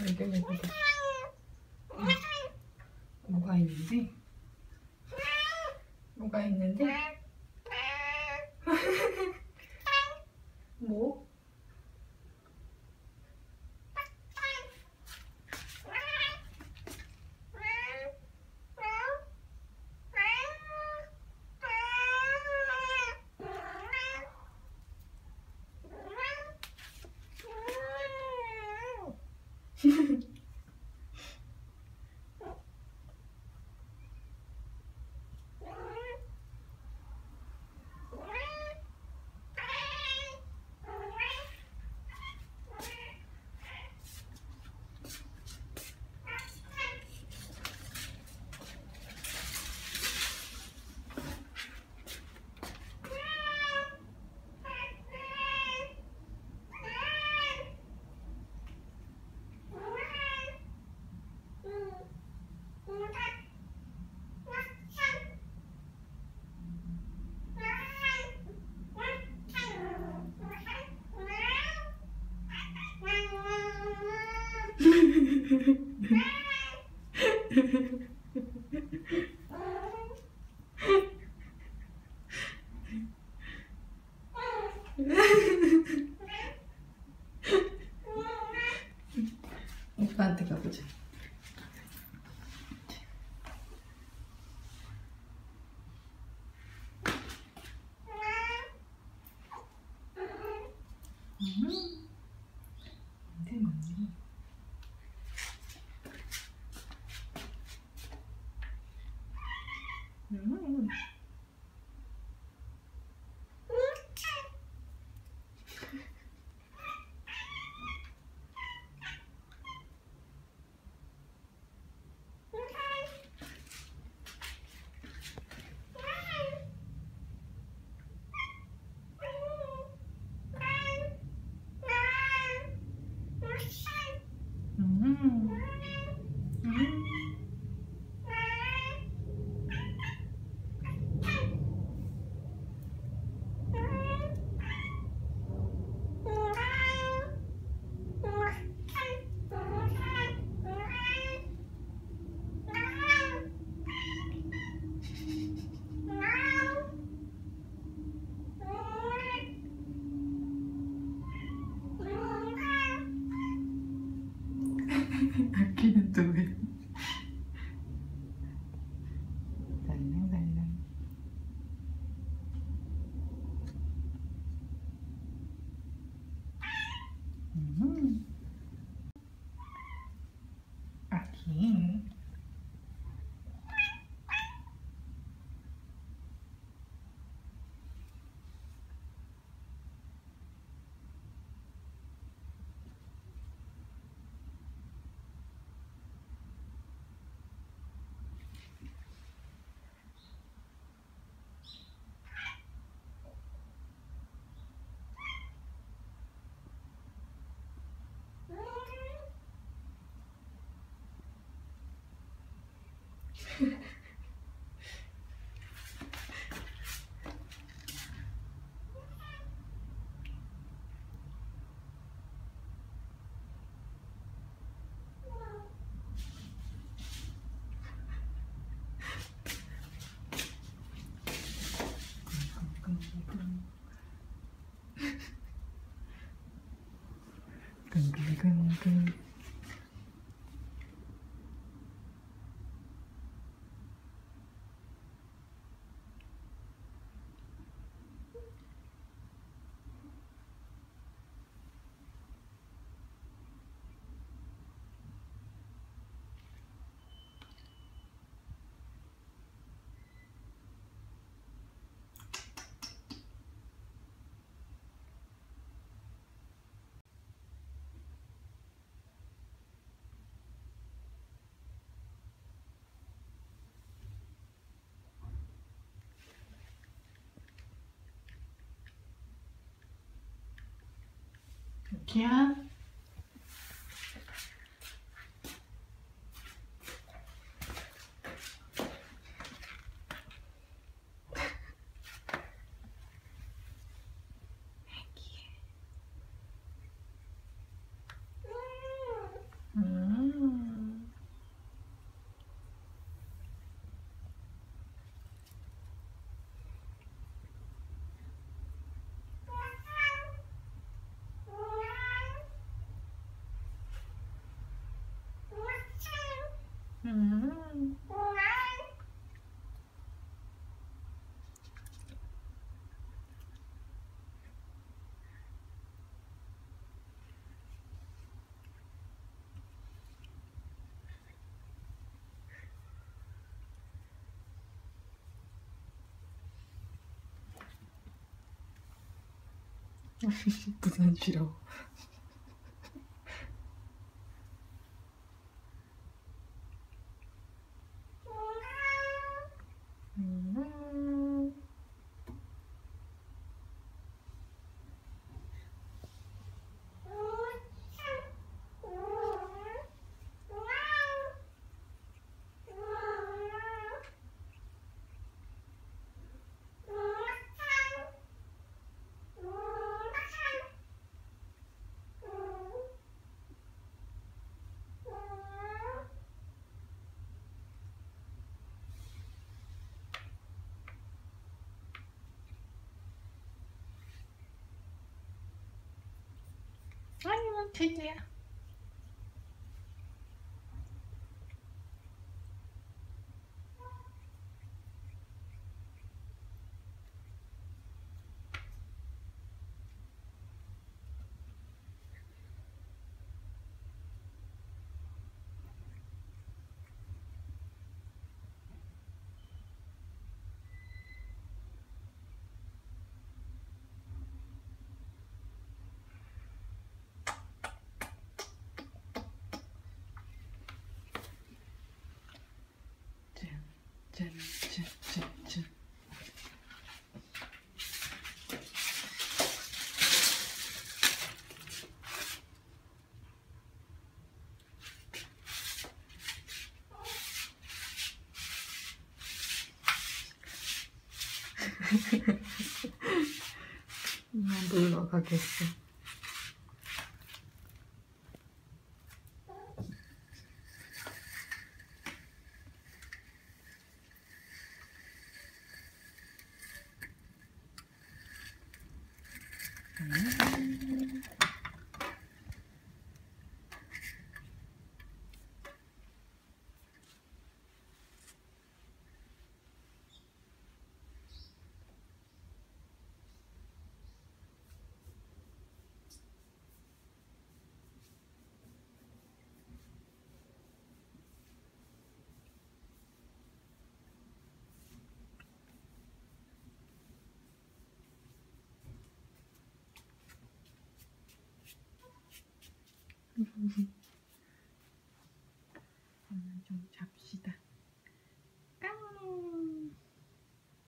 여기 여기. 뭐가 있는데? 뭐가 있는데? 뭐? 오빠한테 가보자. Gung, gung, gung, gung. 기 不能久。欢迎，陈姐。 짠, 짠, 짠, 짠. 나 놀러 가겠어. Mm-hmm.